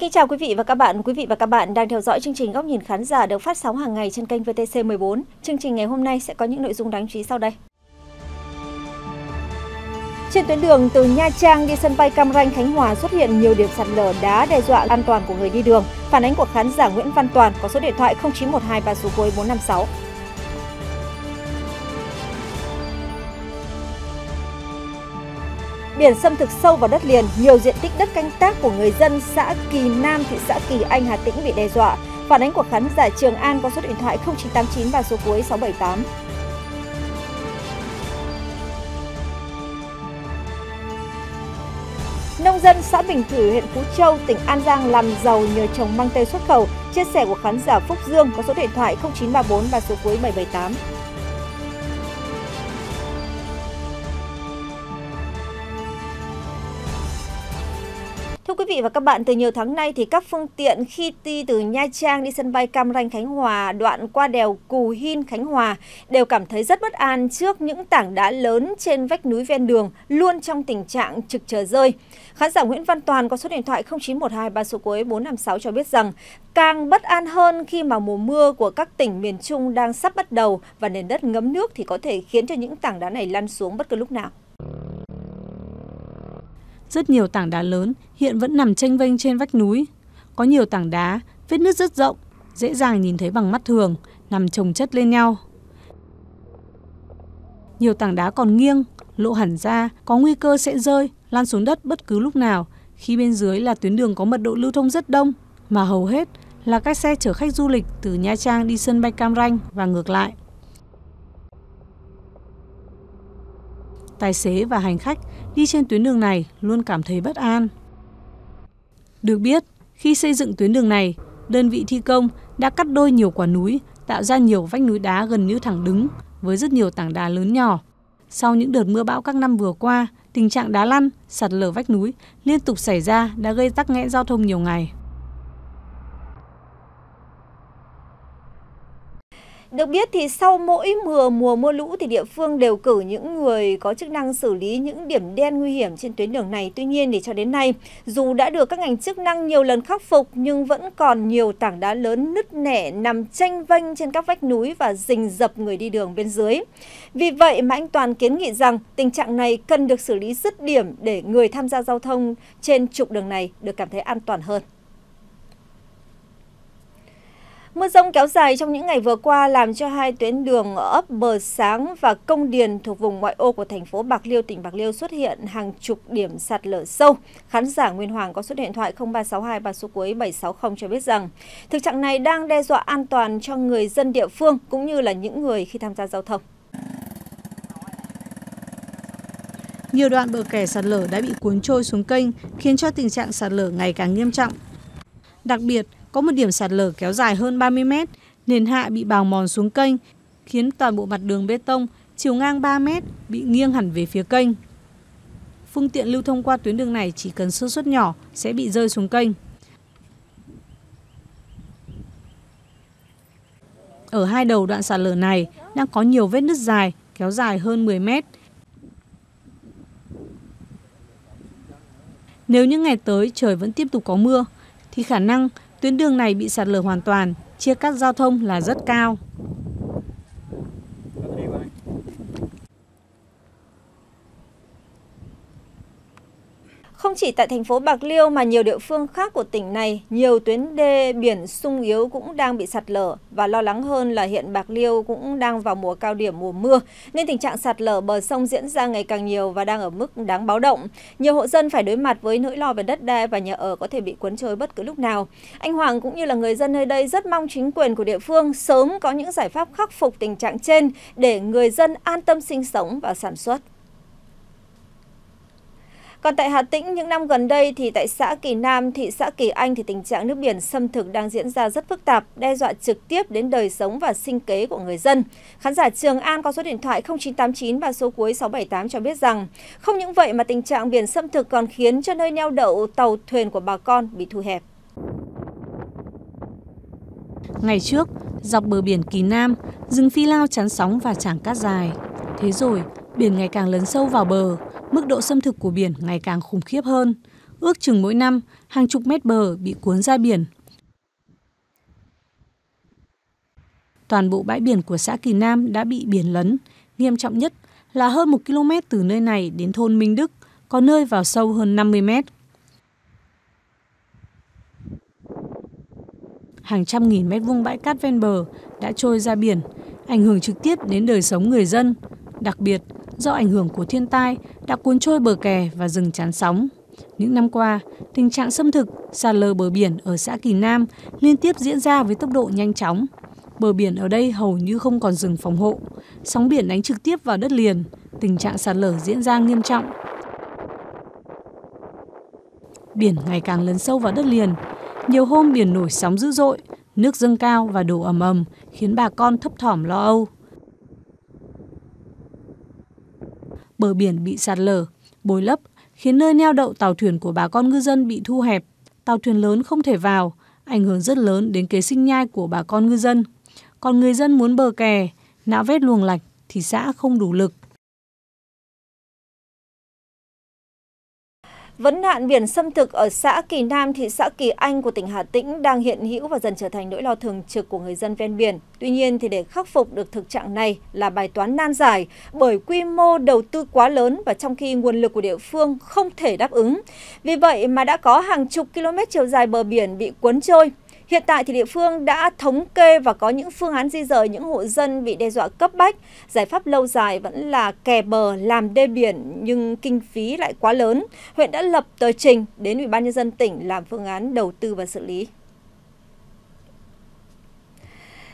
Xin kính chào quý vị và các bạn. Quý vị và các bạn đang theo dõi chương trình Góc nhìn khán giả được phát sóng hàng ngày trên kênh VTC 14. Chương trình ngày hôm nay sẽ có những nội dung đáng chú ý sau đây. Trên tuyến đường từ Nha Trang đi sân bay Cam Ranh, Khánh Hòa xuất hiện nhiều điểm sạt lở đá đe dọa an toàn của người đi đường. Phản ánh của khán giả Nguyễn Văn Toàn có số điện thoại 0912 3 số cuối 456. Biển xâm thực sâu vào đất liền, nhiều diện tích đất canh tác của người dân xã Kỳ Nam, thị xã Kỳ Anh, Hà Tĩnh bị đe dọa. Phản ánh của khán giả Trường An có số điện thoại 0989 và số cuối 678. Nông dân xã Bình Thủy, huyện Phú Châu, tỉnh An Giang làm giàu nhờ trồng măng tây xuất khẩu. Chia sẻ của khán giả Phúc Dương có số điện thoại 0934 và số cuối 778. Vị và các bạn, từ nhiều tháng nay thì các phương tiện khi đi từ Nha Trang đi sân bay Cam Ranh Khánh Hòa đoạn qua đèo Cù Hin Khánh Hòa đều cảm thấy rất bất an trước những tảng đá lớn trên vách núi ven đường luôn trong tình trạng trực chờ rơi. Khán giả Nguyễn Văn Toàn có số điện thoại 0912 3 số cuối 456 cho biết rằng càng bất an hơn khi mà mùa mưa của các tỉnh miền Trung đang sắp bắt đầu và nền đất ngấm nước thì có thể khiến cho những tảng đá này lăn xuống bất cứ lúc nào. Rất nhiều tảng đá lớn hiện vẫn nằm tranh vênh trên vách núi. Có nhiều tảng đá, vết nứt rất rộng, dễ dàng nhìn thấy bằng mắt thường, nằm chồng chất lên nhau. Nhiều tảng đá còn nghiêng, lộ hẳn ra, có nguy cơ sẽ rơi, lan xuống đất bất cứ lúc nào, khi bên dưới là tuyến đường có mật độ lưu thông rất đông, mà hầu hết là các xe chở khách du lịch từ Nha Trang đi sân bay Cam Ranh và ngược lại. Tài xế và hành khách đi trên tuyến đường này luôn cảm thấy bất an. Được biết, khi xây dựng tuyến đường này, đơn vị thi công đã cắt đôi nhiều quả núi, tạo ra nhiều vách núi đá gần như thẳng đứng với rất nhiều tảng đá lớn nhỏ. Sau những đợt mưa bão các năm vừa qua, tình trạng đá lăn, sạt lở vách núi liên tục xảy ra đã gây tắc nghẽn giao thông nhiều ngày. Được biết thì sau mỗi mùa mùa mưa lũ thì địa phương đều cử những người có chức năng xử lý những điểm đen nguy hiểm trên tuyến đường này. Tuy nhiên thì cho đến nay, dù đã được các ngành chức năng nhiều lần khắc phục nhưng vẫn còn nhiều tảng đá lớn nứt nẻ nằm tranh vênh trên các vách núi và rình dập người đi đường bên dưới. Vì vậy mà anh Toàn kiến nghị rằng tình trạng này cần được xử lý dứt điểm để người tham gia giao thông trên trục đường này được cảm thấy an toàn hơn. Mưa rông kéo dài trong những ngày vừa qua làm cho hai tuyến đường ở ấp Bờ Sáng và Công Điền thuộc vùng ngoại ô của thành phố Bạc Liêu, tỉnh Bạc Liêu xuất hiện hàng chục điểm sạt lở sâu. Khán giả Nguyên Hoàng có số điện thoại 0362 và số cuối 760 cho biết rằng thực trạng này đang đe dọa an toàn cho người dân địa phương cũng như là những người khi tham gia giao thông. Nhiều đoạn bờ kè sạt lở đã bị cuốn trôi xuống kênh, khiến cho tình trạng sạt lở ngày càng nghiêm trọng. Đặc biệt, có một điểm sạt lở kéo dài hơn 30 mét, nền hạ bị bào mòn xuống kênh, khiến toàn bộ mặt đường bê tông chiều ngang 3 mét bị nghiêng hẳn về phía kênh. Phương tiện lưu thông qua tuyến đường này chỉ cần sơ suất nhỏ sẽ bị rơi xuống kênh. Ở hai đầu đoạn sạt lở này đang có nhiều vết nứt dài, kéo dài hơn 10 mét. Nếu những ngày tới trời vẫn tiếp tục có mưa, thì khả năng tuyến đường này bị sạt lở hoàn toàn, chia cắt giao thông là rất cao. Không chỉ tại thành phố Bạc Liêu mà nhiều địa phương khác của tỉnh này, nhiều tuyến đê biển sung yếu cũng đang bị sạt lở và lo lắng hơn là hiện Bạc Liêu cũng đang vào mùa cao điểm mùa mưa nên tình trạng sạt lở bờ sông diễn ra ngày càng nhiều và đang ở mức đáng báo động. Nhiều hộ dân phải đối mặt với nỗi lo về đất đai và nhà ở có thể bị cuốn trôi bất cứ lúc nào. Anh Hoàng cũng như là người dân nơi đây rất mong chính quyền của địa phương sớm có những giải pháp khắc phục tình trạng trên để người dân an tâm sinh sống và sản xuất. Còn tại Hà Tĩnh, những năm gần đây thì tại xã Kỳ Nam, thị xã Kỳ Anh thì tình trạng nước biển xâm thực đang diễn ra rất phức tạp, đe dọa trực tiếp đến đời sống và sinh kế của người dân. Khán giả Trường An có số điện thoại 0989 và số cuối 678 cho biết rằng, không những vậy mà tình trạng biển xâm thực còn khiến cho nơi neo đậu tàu thuyền của bà con bị thu hẹp. Ngày trước, dọc bờ biển Kỳ Nam, rừng phi lao chắn sóng và trảng cát dài. Thế rồi, biển ngày càng lấn sâu vào bờ, mức độ xâm thực của biển ngày càng khủng khiếp hơn. ước chừng mỗi năm hàng chục mét bờ bị cuốn ra biển. Toàn bộ bãi biển của xã Kỳ Nam đã bị biển lấn, nghiêm trọng nhất là hơn một km từ nơi này đến thôn Minh Đức, có nơi vào sâu hơn 50 mét. Hàng trăm nghìn mét vuông bãi cát ven bờ đã trôi ra biển, ảnh hưởng trực tiếp đến đời sống người dân, đặc biệt do ảnh hưởng của thiên tai đã cuốn trôi bờ kè và rừng chắn sóng. Những năm qua, tình trạng xâm thực, sạt lở bờ biển ở xã Kỳ Nam liên tiếp diễn ra với tốc độ nhanh chóng. Bờ biển ở đây hầu như không còn rừng phòng hộ, sóng biển đánh trực tiếp vào đất liền, tình trạng sạt lở diễn ra nghiêm trọng. Biển ngày càng lấn sâu vào đất liền, nhiều hôm biển nổi sóng dữ dội, nước dâng cao và đổ ầm ầm khiến bà con thấp thỏm lo âu. Bờ biển bị sạt lở, bồi lấp khiến nơi neo đậu tàu thuyền của bà con ngư dân bị thu hẹp, tàu thuyền lớn không thể vào, ảnh hưởng rất lớn đến kế sinh nhai của bà con ngư dân. Còn người dân muốn bờ kè, nạo vét luồng lạch thì xã không đủ lực. Vấn nạn biển xâm thực ở xã Kỳ Nam, thị xã Kỳ Anh của tỉnh Hà Tĩnh đang hiện hữu và dần trở thành nỗi lo thường trực của người dân ven biển. Tuy nhiên thì để khắc phục được thực trạng này là bài toán nan giải bởi quy mô đầu tư quá lớn và trong khi nguồn lực của địa phương không thể đáp ứng. Vì vậy mà đã có hàng chục km chiều dài bờ biển bị cuốn trôi. Hiện tại thì địa phương đã thống kê và có những phương án di rời những hộ dân bị đe dọa cấp bách. Giải pháp lâu dài vẫn là kè bờ, làm đê biển, nhưng kinh phí lại quá lớn. Huyện đã lập tờ trình đến Ủy ban nhân dân tỉnh làm phương án đầu tư và xử lý.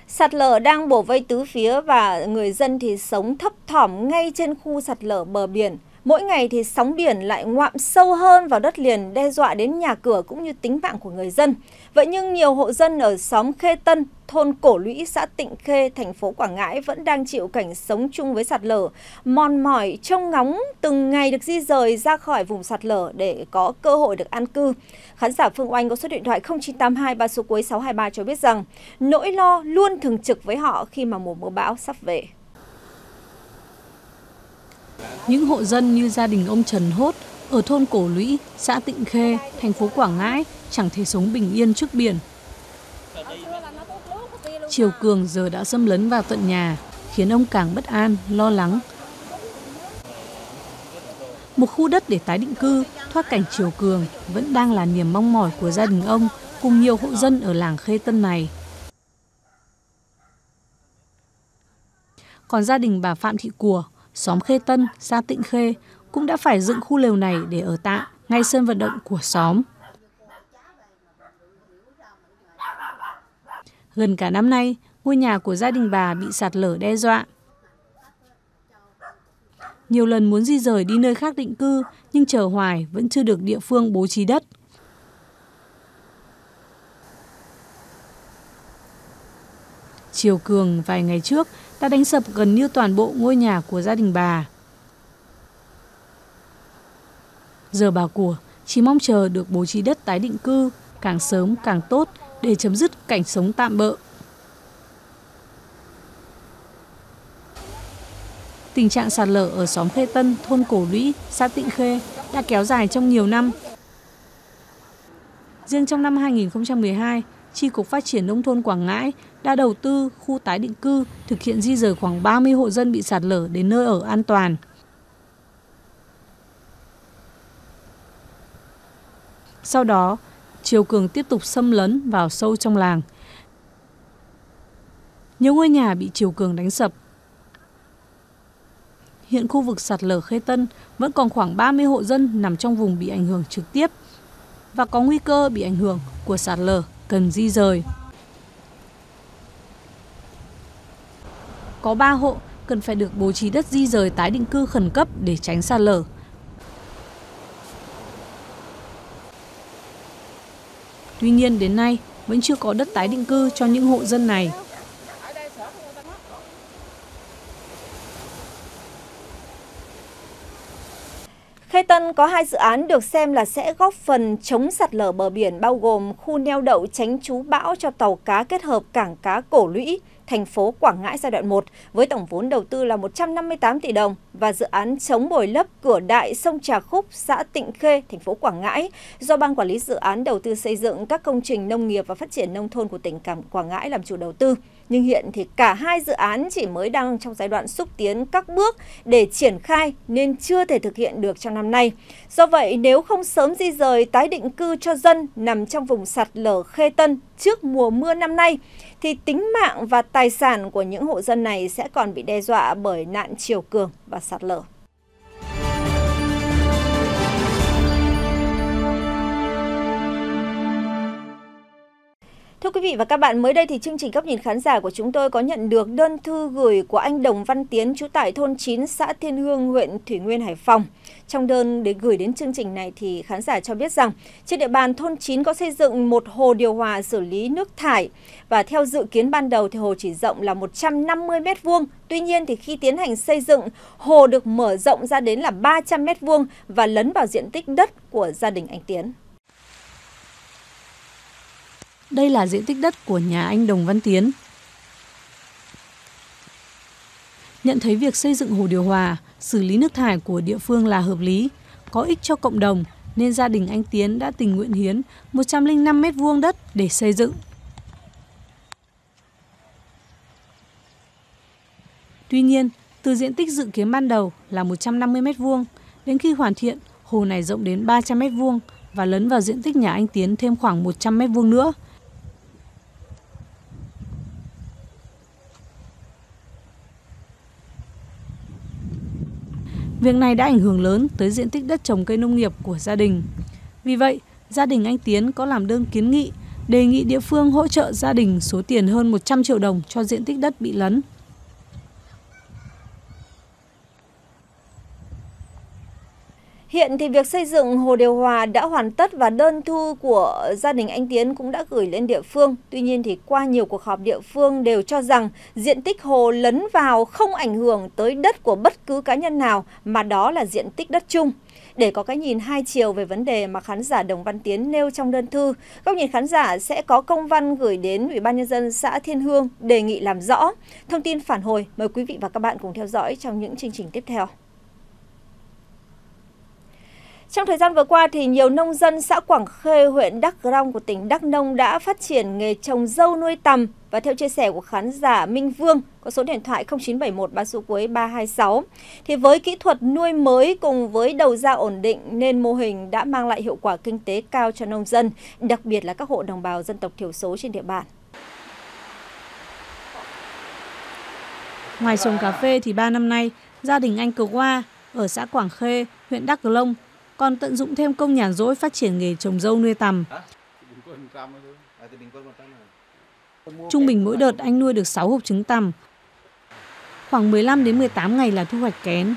Sạt lở đang bổ vây tứ phía và người dân thì sống thấp thỏm ngay trên khu sạt lở bờ biển. Mỗi ngày thì sóng biển lại ngoạm sâu hơn vào đất liền đe dọa đến nhà cửa cũng như tính mạng của người dân. Vậy nhưng nhiều hộ dân ở xóm Khê Tân, thôn Cổ Lũy, xã Tịnh Khê, thành phố Quảng Ngãi vẫn đang chịu cảnh sống chung với sạt lở, mòn mỏi trông ngóng từng ngày được di rời ra khỏi vùng sạt lở để có cơ hội được an cư. Khán giả Phương Oanh có số điện thoại 0982 3 số cuối 623 cho biết rằng nỗi lo luôn thường trực với họ khi mà mùa mưa bão sắp về. Những hộ dân như gia đình ông Trần Hốt ở thôn Cổ Lũy, xã Tịnh Khê, thành phố Quảng Ngãi chẳng thể sống bình yên trước biển. Chiều cường giờ đã xâm lấn vào tận nhà, khiến ông càng bất an, lo lắng. Một khu đất để tái định cư, thoát cảnh chiều cường vẫn đang là niềm mong mỏi của gia đình ông cùng nhiều hộ dân ở làng Khê Tân này. Còn gia đình bà Phạm Thị Của xóm Khê Tân, xã Tịnh Khê cũng đã phải dựng khu lều này để ở tạm ngay sân vận động của xóm. Gần cả năm nay, ngôi nhà của gia đình bà bị sạt lở đe dọa. Nhiều lần muốn di rời đi nơi khác định cư nhưng chờ hoài vẫn chưa được địa phương bố trí đất. Chiều cường vài ngày trước đã đánh sập gần như toàn bộ ngôi nhà của gia đình bà. Giờ bà của chỉ mong chờ được bố trí đất tái định cư càng sớm càng tốt để chấm dứt cảnh sống tạm bợ. Tình trạng sạt lở ở xóm Khê Tân, thôn Cổ Lũy, xã Tịnh Khê đã kéo dài trong nhiều năm. Riêng trong năm 2012, Chi cục Phát triển Nông thôn Quảng Ngãi đã đầu tư khu tái định cư thực hiện di rời khoảng 30 hộ dân bị sạt lở đến nơi ở an toàn. Sau đó, chiều cường tiếp tục xâm lấn vào sâu trong làng. Nhiều ngôi nhà bị chiều cường đánh sập. Hiện khu vực sạt lở Khê Tân vẫn còn khoảng 30 hộ dân nằm trong vùng bị ảnh hưởng trực tiếp và có nguy cơ bị ảnh hưởng của sạt lở cần di rời. Có 3 hộ cần phải được bố trí đất di rời tái định cư khẩn cấp để tránh sạt lở. Tuy nhiên đến nay, vẫn chưa có đất tái định cư cho những hộ dân này. Khê Tân có hai dự án được xem là sẽ góp phần chống sạt lở bờ biển bao gồm khu neo đậu tránh trú bão cho tàu cá kết hợp cảng cá Cổ Lũy, thành phố Quảng Ngãi giai đoạn 1 với tổng vốn đầu tư là 158 tỷ đồng và dự án chống bồi lấp cửa đại sông Trà Khúc, xã Tịnh Khê, thành phố Quảng Ngãi do Ban Quản lý Dự án Đầu tư xây dựng các công trình nông nghiệp và phát triển nông thôn của tỉnh Quảng Ngãi làm chủ đầu tư. Nhưng hiện thì cả hai dự án chỉ mới đang trong giai đoạn xúc tiến các bước để triển khai nên chưa thể thực hiện được trong năm nay. Do vậy, nếu không sớm di rời tái định cư cho dân nằm trong vùng sạt lở Khê Tân trước mùa mưa năm nay, thì tính mạng và tài sản của những hộ dân này sẽ còn bị đe dọa bởi nạn chiều cường và sạt lở. Thưa quý vị và các bạn, mới đây thì chương trình góc nhìn khán giả của chúng tôi có nhận được đơn thư gửi của anh Đồng Văn Tiến trú tại thôn 9 xã Thiên Hương, huyện Thủy Nguyên, Hải Phòng. Trong đơn để gửi đến chương trình này thì khán giả cho biết rằng trên địa bàn thôn 9 có xây dựng một hồ điều hòa xử lý nước thải và theo dự kiến ban đầu thì hồ chỉ rộng là 150 m2. Tuy nhiên thì khi tiến hành xây dựng, hồ được mở rộng ra đến là 300 m2 và lấn vào diện tích đất của gia đình anh Tiến. Đây là diện tích đất của nhà anh Đồng Văn Tiến. Nhận thấy việc xây dựng hồ điều hòa, xử lý nước thải của địa phương là hợp lý, có ích cho cộng đồng nên gia đình anh Tiến đã tình nguyện hiến 105 mét vuông đất để xây dựng. Tuy nhiên, từ diện tích dự kiến ban đầu là 150 mét vuông, đến khi hoàn thiện, hồ này rộng đến 300 mét vuông và lấn vào diện tích nhà anh Tiến thêm khoảng 100 mét vuông nữa – Việc này đã ảnh hưởng lớn tới diện tích đất trồng cây nông nghiệp của gia đình. Vì vậy, gia đình anh Tiến có làm đơn kiến nghị đề nghị địa phương hỗ trợ gia đình số tiền hơn 100 triệu đồng cho diện tích đất bị lấn. Hiện thì việc xây dựng hồ điều hòa đã hoàn tất và đơn thư của gia đình anh Tiến cũng đã gửi lên địa phương. Tuy nhiên thì qua nhiều cuộc họp địa phương đều cho rằng diện tích hồ lấn vào không ảnh hưởng tới đất của bất cứ cá nhân nào mà đó là diện tích đất chung. Để có cái nhìn hai chiều về vấn đề mà khán giả Đồng Văn Tiến nêu trong đơn thư, góc nhìn khán giả sẽ có công văn gửi đến Ủy ban Nhân dân xã Thiên Hương đề nghị làm rõ. Thông tin phản hồi, mời quý vị và các bạn cùng theo dõi trong những chương trình tiếp theo. Trong thời gian vừa qua thì nhiều nông dân xã Quảng Khê, huyện Đắk Rông của tỉnh Đắk Nông đã phát triển nghề trồng dâu nuôi tầm và theo chia sẻ của khán giả Minh Vương có số điện thoại 0971 ba số cuối 326 thì với kỹ thuật nuôi mới cùng với đầu ra ổn định nên mô hình đã mang lại hiệu quả kinh tế cao cho nông dân, đặc biệt là các hộ đồng bào dân tộc thiểu số trên địa bàn. Ngoài trồng cà phê thì 3 năm nay, gia đình anh Cờ Hoa ở xã Quảng Khê, huyện Đắk Cờ Long còn tận dụng thêm công nhàn rỗi phát triển nghề trồng dâu nuôi tầm. Trung bình mỗi đợt anh nuôi được 6 hộp trứng tằm. Khoảng 15 đến 18 ngày là thu hoạch kén.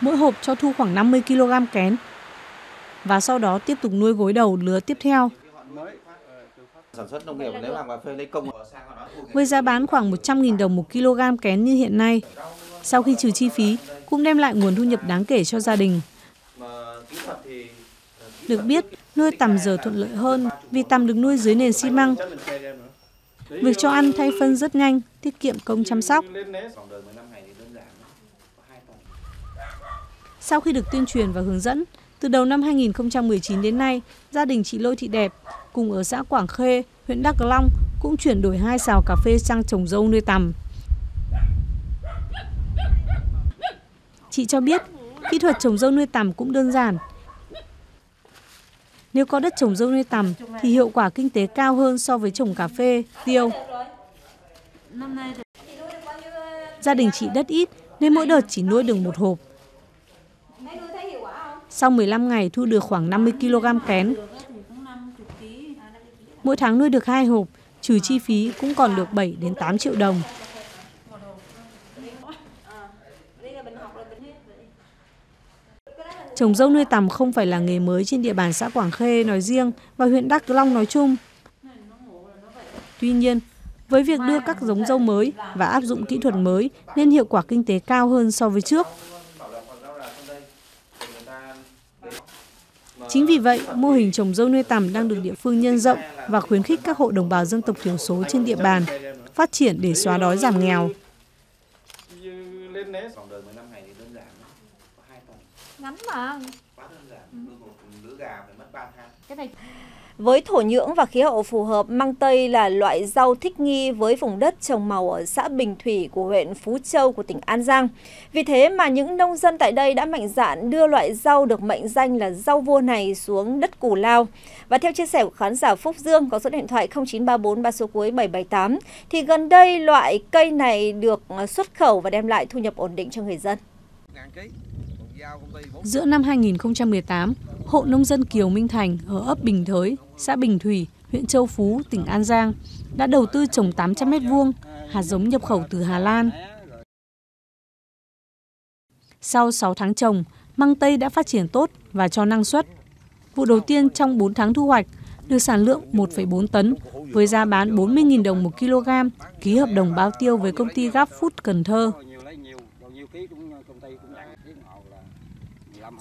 Mỗi hộp cho thu khoảng 50 kg kén. Và sau đó tiếp tục nuôi gối đầu lứa tiếp theo. Sản xuất nông nghiệp nếu làm cà phê lấy công với giá bán khoảng 100.000 đồng một kg kén như hiện nay. Sau khi trừ chi phí, cũng đem lại nguồn thu nhập đáng kể cho gia đình. Được biết, nuôi tằm giờ thuận lợi hơn vì tằm được nuôi dưới nền xi măng. Việc cho ăn thay phân rất nhanh, tiết kiệm công chăm sóc. Sau khi được tuyên truyền và hướng dẫn, từ đầu năm 2019 đến nay, gia đình chị Lôi Thị Đẹp cùng ở xã Quảng Khê, huyện Đắk Long cũng chuyển đổi hai xào cà phê sang trồng dâu nuôi tằm. Chị cho biết, kỹ thuật trồng dâu nuôi tằm cũng đơn giản, nếu có đất trồng dâu nuôi tằm thì hiệu quả kinh tế cao hơn so với trồng cà phê, tiêu. Gia đình chị đất ít nên mỗi đợt chỉ nuôi được một hộp. Sau 15 ngày thu được khoảng 50 kg kén. Mỗi tháng nuôi được hai hộp, trừ chi phí cũng còn được 7 đến 8 triệu đồng. Trồng dâu nuôi tằm không phải là nghề mới trên địa bàn xã Quảng Khê nói riêng và huyện Đắk Long nói chung. Tuy nhiên, với việc đưa các giống dâu mới và áp dụng kỹ thuật mới nên hiệu quả kinh tế cao hơn so với trước. Chính vì vậy, mô hình trồng dâu nuôi tằm đang được địa phương nhân rộng và khuyến khích các hộ đồng bào dân tộc thiểu số trên địa bàn phát triển để xóa đói giảm nghèo. Ngắn mà. Cái này với thổ nhưỡng và khí hậu phù hợp, măng tây là loại rau thích nghi với vùng đất trồng màu ở xã Bình Thủy của huyện Phú Châu của tỉnh An Giang. Vì thế mà những nông dân tại đây đã mạnh dạn đưa loại rau được mệnh danh là rau vua này xuống đất Cù Lao. Và theo chia sẻ của khán giả Phúc Dương có số điện thoại 0934 ba số cuối 778 thì gần đây loại cây này được xuất khẩu và đem lại thu nhập ổn định cho người dân. Giữa năm 2018, hộ nông dân Kiều Minh Thành ở ấp Bình Thới, xã Bình Thủy, huyện Châu Phú, tỉnh An Giang đã đầu tư trồng 800 m2 hạt giống nhập khẩu từ Hà Lan. Sau 6 tháng trồng, măng tây đã phát triển tốt và cho năng suất. Vụ đầu tiên trong 4 tháng thu hoạch được sản lượng 1,4 tấn với giá bán 40.000 đồng một kg, ký hợp đồng bao tiêu với công ty Gap Food Cần Thơ.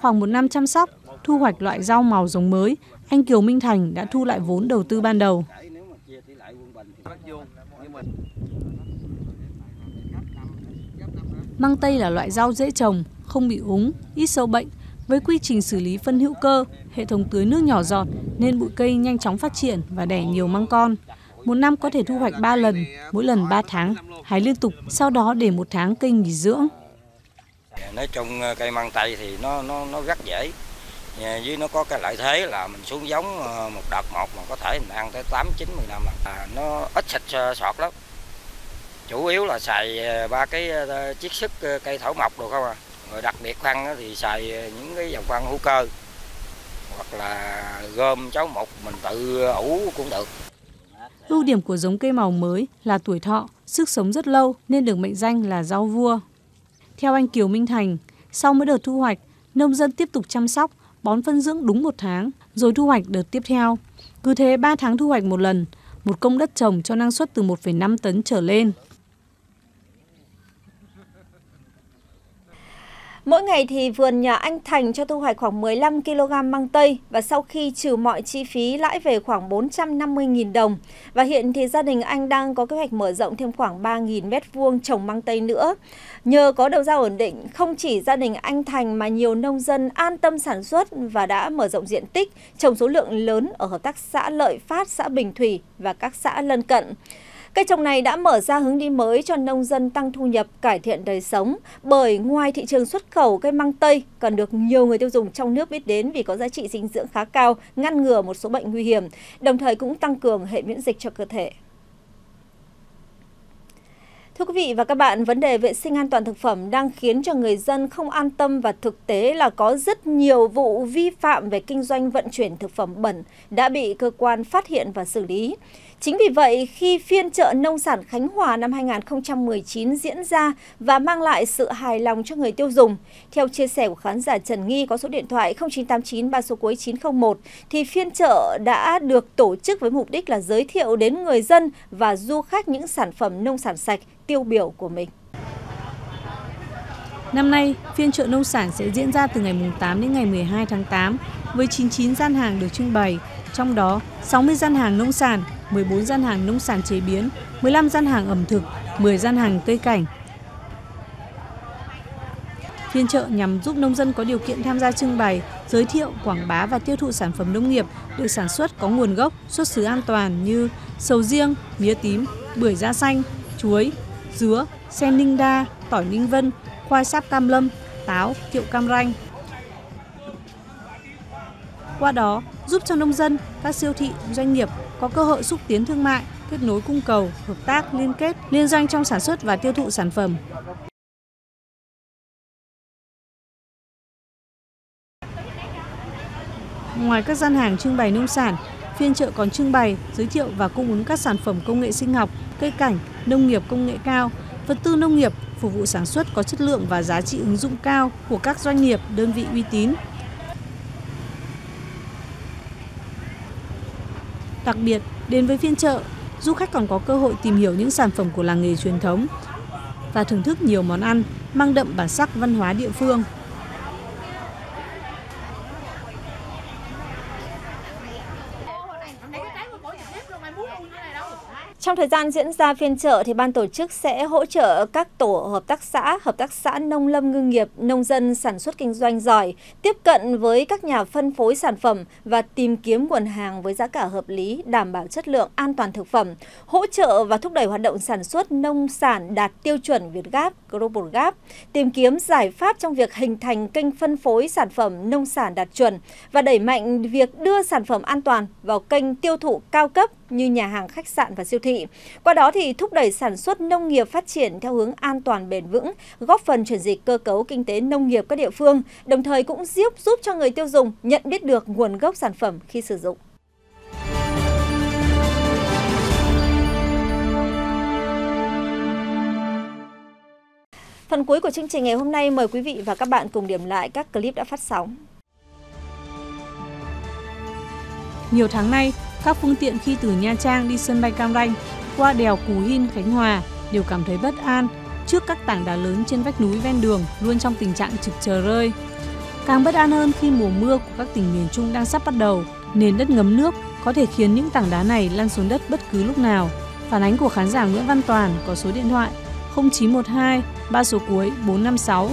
Khoảng một năm chăm sóc, thu hoạch loại rau màu giống mới, anh Kiều Minh Thành đã thu lại vốn đầu tư ban đầu. Măng tây là loại rau dễ trồng, không bị úng, ít sâu bệnh. Với quy trình xử lý phân hữu cơ, hệ thống tưới nước nhỏ giọt nên bụi cây nhanh chóng phát triển và đẻ nhiều măng con. Một năm có thể thu hoạch 3 lần, mỗi lần 3 tháng, hái liên tục, sau đó để một tháng cây nghỉ dưỡng. Nói chung ờ, cây măng tây thì nó nó nó rất dễ. Với nó có cái lợi thế là mình xuống giống ờ, một đợt một mà có thể mình ăn tới 8 9 10 năm là nó ít xịt ờ, sọt lắm. Chủ yếu là xài ba cái chiết sức cây thảo mộc được không à. Rồi đặc biệt khoăn thì xài những cái dòng khoăn hữu cơ hoặc là gom cháo mục mình tự ủ cũng được. Ưu điểm của giống cây màu mới là tuổi thọ, sức sống rất lâu nên được mệnh danh là rau vua. Theo anh Kiều Minh Thành, sau mỗi đợt thu hoạch, nông dân tiếp tục chăm sóc, bón phân dưỡng đúng một tháng, rồi thu hoạch đợt tiếp theo. Cứ thế 3 tháng thu hoạch một lần, một công đất trồng cho năng suất từ 1,5 tấn trở lên. Mỗi ngày thì vườn nhà anh Thành cho thu hoạch khoảng 15 kg măng tây và sau khi trừ mọi chi phí lãi về khoảng 450.000 đồng. Và hiện thì gia đình anh đang có kế hoạch mở rộng thêm khoảng 3.000 m2 trồng măng tây nữa. Nhờ có đầu ra ổn định, không chỉ gia đình anh Thành mà nhiều nông dân an tâm sản xuất và đã mở rộng diện tích, trồng số lượng lớn ở hợp tác xã Lợi Phát, xã Bình Thủy và các xã lân cận. Cây trồng này đã mở ra hướng đi mới cho nông dân tăng thu nhập, cải thiện đời sống. Bởi ngoài thị trường xuất khẩu cây măng tây còn được nhiều người tiêu dùng trong nước biết đến vì có giá trị dinh dưỡng khá cao, ngăn ngừa một số bệnh nguy hiểm, đồng thời cũng tăng cường hệ miễn dịch cho cơ thể. Thưa quý vị và các bạn, vấn đề vệ sinh an toàn thực phẩm đang khiến cho người dân không an tâm và thực tế là có rất nhiều vụ vi phạm về kinh doanh vận chuyển thực phẩm bẩn đã bị cơ quan phát hiện và xử lý. Chính vì vậy, khi phiên chợ nông sản Khánh Hòa năm 2019 diễn ra và mang lại sự hài lòng cho người tiêu dùng, theo chia sẻ của khán giả Trần Nghi có số điện thoại 0989 3 số cuối 901, thì phiên chợ đã được tổ chức với mục đích là giới thiệu đến người dân và du khách những sản phẩm nông sản sạch tiêu biểu của mình. Năm nay, phiên chợ nông sản sẽ diễn ra từ ngày 8 đến ngày 12 tháng 8 với 99 gian hàng được trưng bày, trong đó 60 gian hàng nông sản, 14 gian hàng nông sản chế biến, 15 gian hàng ẩm thực, 10 gian hàng cây cảnh. Phiên chợ nhằm giúp nông dân có điều kiện tham gia trưng bày, giới thiệu, quảng bá và tiêu thụ sản phẩm nông nghiệp được sản xuất có nguồn gốc, xuất xứ an toàn như sầu riêng, mía tím, bưởi da xanh, chuối, dứa, sen ninh đa, tỏi ninh vân, khoai sáp cam lâm, táo, kiệu cam ranh. Qua đó, giúp cho nông dân, các siêu thị, doanh nghiệp có cơ hội xúc tiến thương mại, kết nối cung cầu, hợp tác, liên kết, liên doanh trong sản xuất và tiêu thụ sản phẩm. Ngoài các gian hàng trưng bày nông sản, phiên chợ còn trưng bày, giới thiệu và cung ứng các sản phẩm công nghệ sinh học, cây cảnh, nông nghiệp công nghệ cao, vật tư nông nghiệp, phục vụ sản xuất có chất lượng và giá trị ứng dụng cao của các doanh nghiệp, đơn vị uy tín. Đặc biệt, đến với phiên chợ, du khách còn có cơ hội tìm hiểu những sản phẩm của làng nghề truyền thống và thưởng thức nhiều món ăn mang đậm bản sắc văn hóa địa phương. Trong thời gian diễn ra phiên chợ thì ban tổ chức sẽ hỗ trợ các tổ hợp tác xã, hợp tác xã nông lâm ngư nghiệp, nông dân sản xuất kinh doanh giỏi tiếp cận với các nhà phân phối sản phẩm và tìm kiếm nguồn hàng với giá cả hợp lý, đảm bảo chất lượng, an toàn thực phẩm, hỗ trợ và thúc đẩy hoạt động sản xuất nông sản đạt tiêu chuẩn Việt Gap, Global Gap, tìm kiếm giải pháp trong việc hình thành kênh phân phối sản phẩm nông sản đạt chuẩn và đẩy mạnh việc đưa sản phẩm an toàn vào kênh tiêu thụ cao cấp như nhà hàng, khách sạn và siêu thị. Qua đó thì thúc đẩy sản xuất nông nghiệp phát triển theo hướng an toàn bền vững, góp phần chuyển dịch cơ cấu kinh tế nông nghiệp các địa phương, đồng thời cũng giúp giúp cho người tiêu dùng nhận biết được nguồn gốc sản phẩm khi sử dụng. Phần cuối của chương trình ngày hôm nay mời quý vị và các bạn cùng điểm lại các clip đã phát sóng. Nhiều tháng nay, các phương tiện khi từ Nha Trang đi sân bay Cam Ranh qua đèo Cù Hin, Khánh Hòa đều cảm thấy bất an trước các tảng đá lớn trên vách núi ven đường luôn trong tình trạng trực chờ rơi. Càng bất an hơn khi mùa mưa của các tỉnh miền Trung đang sắp bắt đầu, nền đất ngấm nước có thể khiến những tảng đá này lăn xuống đất bất cứ lúc nào. Phản ánh của khán giả Nguyễn Văn Toàn có số điện thoại 0912 3 số cuối 456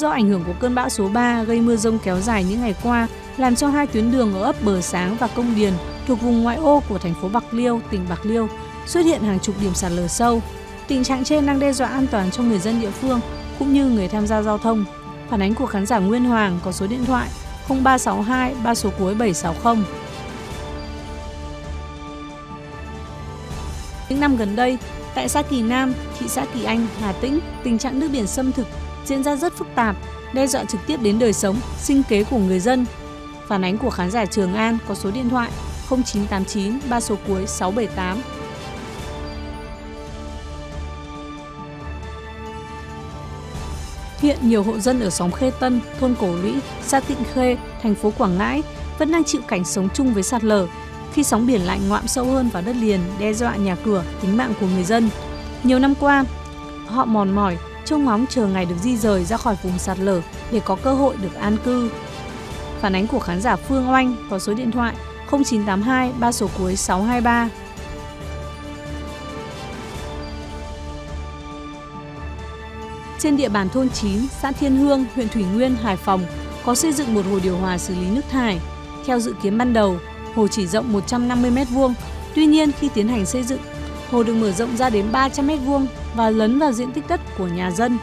Do ảnh hưởng của cơn bão số 3 gây mưa rông kéo dài những ngày qua, làm cho hai tuyến đường ở ấp Bờ Sáng và Công Điền thuộc vùng ngoại ô của thành phố Bạc Liêu, tỉnh Bạc Liêu xuất hiện hàng chục điểm sạt lở sâu. Tình trạng trên đang đe dọa an toàn cho người dân địa phương cũng như người tham gia giao thông. Phản ánh của khán giả Nguyên Hoàng có số điện thoại 0362 ba số cuối 760. Những năm gần đây, tại xã Kỳ Nam, thị xã Kỳ Anh, Hà Tĩnh, tình trạng nước biển xâm thực diễn ra rất phức tạp, đe dọa trực tiếp đến đời sống, sinh kế của người dân. Phản ánh của khán giả Trường An có số điện thoại 0989 3 số cuối 678. Hiện nhiều hộ dân ở xóm Khê Tân, thôn Cổ Lũy, xã Tịnh Khê, thành phố Quảng Ngãi vẫn đang chịu cảnh sống chung với sạt lở khi sóng biển lạnh ngoạm sâu hơn vào đất liền đe dọa nhà cửa, tính mạng của người dân. Nhiều năm qua, họ mòn mỏi trông ngóng chờ ngày được di rời ra khỏi vùng sạt lở để có cơ hội được an cư. Phản ánh của khán giả Phương Oanh có số điện thoại 0982 ba số cuối 623. Trên địa bàn thôn 9, xã Thiên Hương, huyện Thủy Nguyên, Hải Phòng có xây dựng một hồ điều hòa xử lý nước thải. Theo dự kiến ban đầu, hồ chỉ rộng 150 m2. Tuy nhiên khi tiến hành xây dựng, hồ được mở rộng ra đến 300 m2 và lấn vào diện tích đất của nhà dân.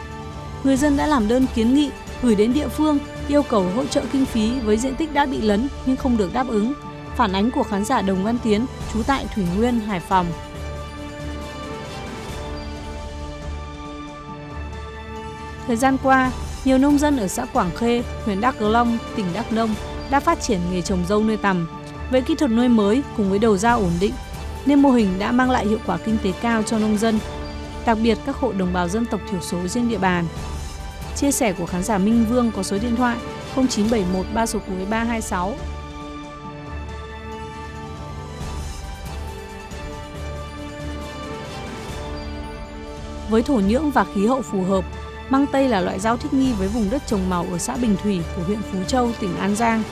Người dân đã làm đơn kiến nghị gửi đến địa phương yêu cầu hỗ trợ kinh phí với diện tích đã bị lấn nhưng không được đáp ứng. Phản ánh của khán giả Đồng Văn Tiến, trú tại Thủy Nguyên, Hải Phòng. Thời gian qua, nhiều nông dân ở xã Quảng Khê, huyện Đắk Long, tỉnh Đắk Nông đã phát triển nghề trồng dâu nuôi tầm. Với kỹ thuật nuôi mới cùng với đầu ra ổn định, nên mô hình đã mang lại hiệu quả kinh tế cao cho nông dân đặc biệt các hộ đồng bào dân tộc thiểu số trên địa bàn. Chia sẻ của khán giả Minh Vương có số điện thoại 0971 3 số cuối 326. Với thổ nhưỡng và khí hậu phù hợp, măng tây là loại rau thích nghi với vùng đất trồng màu ở xã Bình Thủy của huyện Phú Châu, tỉnh An Giang.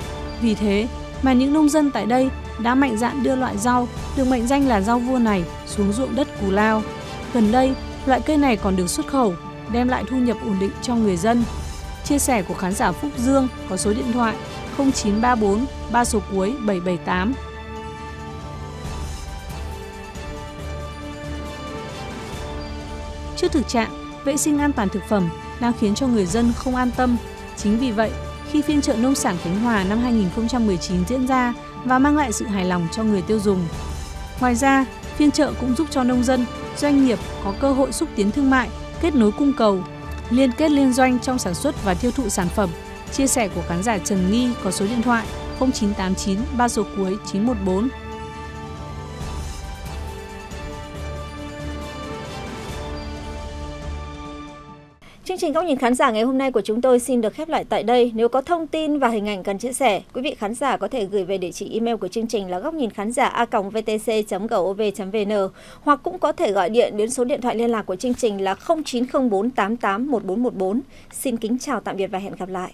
Vì thế mà những nông dân tại đây đã mạnh dạn đưa loại rau được mệnh danh là rau vua này xuống ruộng đất Cù Lao. Gần đây, Loại cây này còn được xuất khẩu, đem lại thu nhập ổn định cho người dân. Chia sẻ của khán giả Phúc Dương có số điện thoại 0934 3 số cuối 778. Trước thực trạng vệ sinh an toàn thực phẩm đang khiến cho người dân không an tâm. Chính vì vậy, khi phiên chợ nông sản Khánh Hòa năm 2019 diễn ra và mang lại sự hài lòng cho người tiêu dùng. Ngoài ra, phiên chợ cũng giúp cho nông dân doanh nghiệp có cơ hội xúc tiến thương mại, kết nối cung cầu, liên kết liên doanh trong sản xuất và tiêu thụ sản phẩm. Chia sẻ của khán giả Trần Nghi có số điện thoại 0989 3 số cuối 914. Chương trình Góc nhìn khán giả ngày hôm nay của chúng tôi xin được khép lại tại đây. Nếu có thông tin và hình ảnh cần chia sẻ, quý vị khán giả có thể gửi về địa chỉ email của chương trình là góc nhìn khán giả a.vtc.gov.vn hoặc cũng có thể gọi điện đến số điện thoại liên lạc của chương trình là 0904881414. Xin kính chào tạm biệt và hẹn gặp lại.